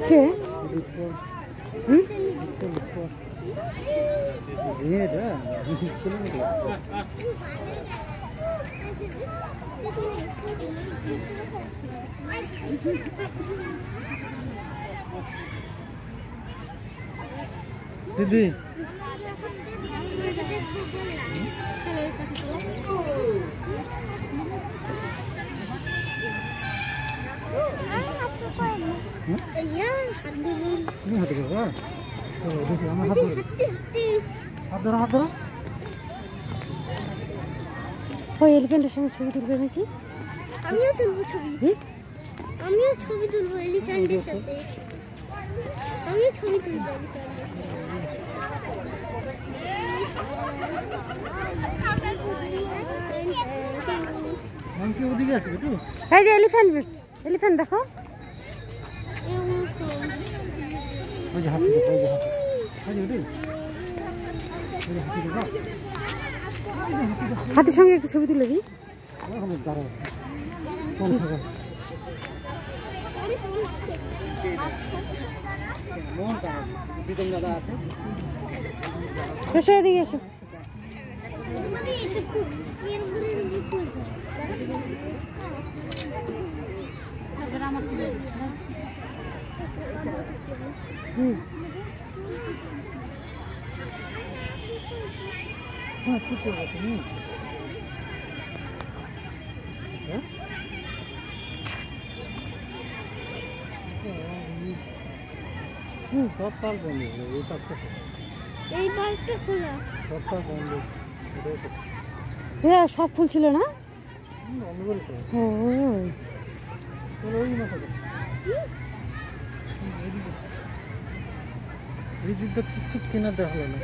কে হুম দিদি তুমি হাতে করবা ও, দেখি আমার হাত ধরো হাত ধরো হাত ধরো ওই এলিফ্যান্টের সঙ্গে ছবি তুলবে নাকি আমিও তুলবো ছবি আমিও ছবি তুলবো এলিফ্যান্টের সাথে আমিও ছবি তুলবো এই যে এলিফ্যান্ট এলিফ্যান্ট দেখো। ওই যে হাতি দেখো ওই যে হাতি। ওই যে ওই যে হাতি দেখো। হাতির সঙ্গে একটু ছবি তুলে দিই। এসো এদিকে এসো। হ্যাঁ কি করব তুমি হ্যাঁ? হুম সব পাল বন্ধ এই পাকটা এই পার্কটা খোলা। সব পাল বন্ধ হ্যাঁ সব ফুল ছিল না হুম, দেখা হলো না।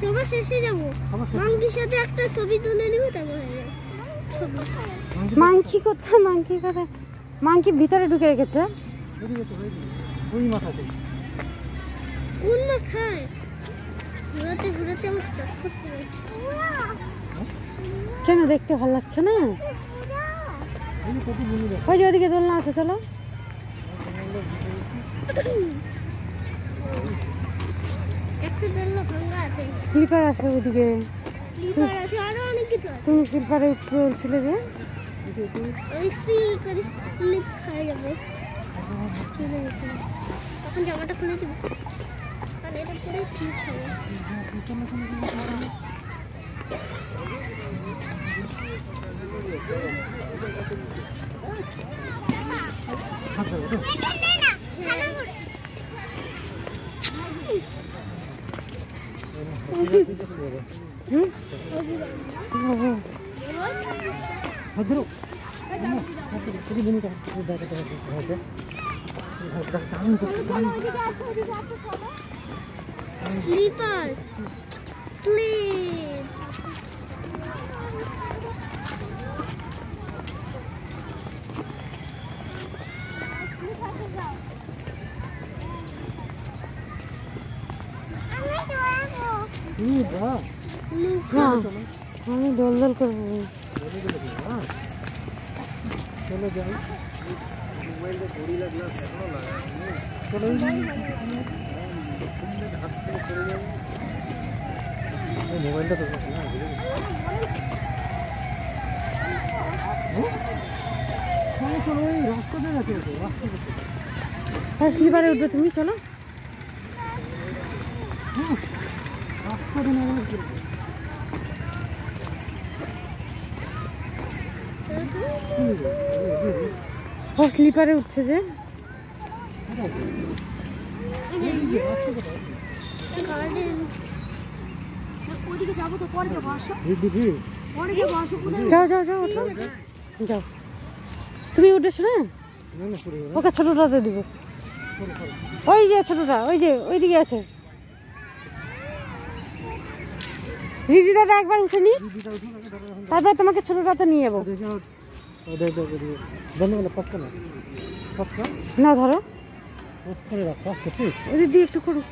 সবার শেষে যাব। আবার মাংকির সাথে একটা ছবি তুলে নিব তারপর মাংকি মাংকি কোথায়? মাংকি কোথায়? মাংকি ভিতরে ঢুকে রেখেছে। ওদিকে তো ওই ওই কোন মাথায়? কেন দেখতে ভালো লাগছে না? ওই যে ওদিকে দোলনা আছে চলো। স্লিপার আছে ওদিকে। তুমি স্লিপারে উঠতে বলছিলে যে তখন জামাটা খুলে দেবো। আর এটা পরে স্লিপ খাব আচ্ছা ওটা হুম ও, ও। হাত ধরো হাত ধরো ওই যে বন্ধুটা ওই দেখাতে হবে হাতে হাতটা টান করতে টান স্লিপার স্লিপ ই বা না আমি দোল দোল করবো চলো যাই চলো ওই এই মোবাইলটা তো আর স্লিপারে উঠবে তুমি চলো। রাস্তা স্লিপারে উঠছে যে। যাও যাও যাও যাও। তুমি উঠেছো না? ওকে ছোটটাতে দিব। ওই যে ছোটটা, ওই যে, ওইদিকে আছে। দিদি দাদা একবার উঠে নি। তারপর তোমাকে ছোটটাতে নিয়ে যাব। না না ধরো। দিদি একটু করুক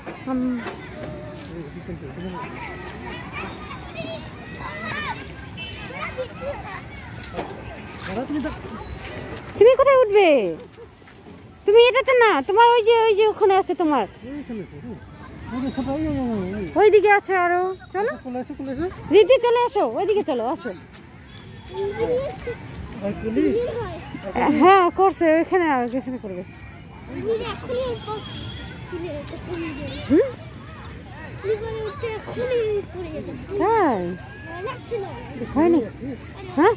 তুমি কোথায় উঠবে? তুমি এটাতে না তোমার ওই যে ওই যে ওখানে আছে তোমার। ওইদিকে আছে আরও। চলো। রীতি চলে আসো ওইদিকে চলো আসো। হ্যাঁ করছে ওইখানে এখানে করবে তুমি এখনই এরপর খুলে যেতে খুলে দেবে হুম স্লিপারে উঠতে এখনই পড়ে যেতে তাই ভয় লাগছিল হয়নি হ্যাঁ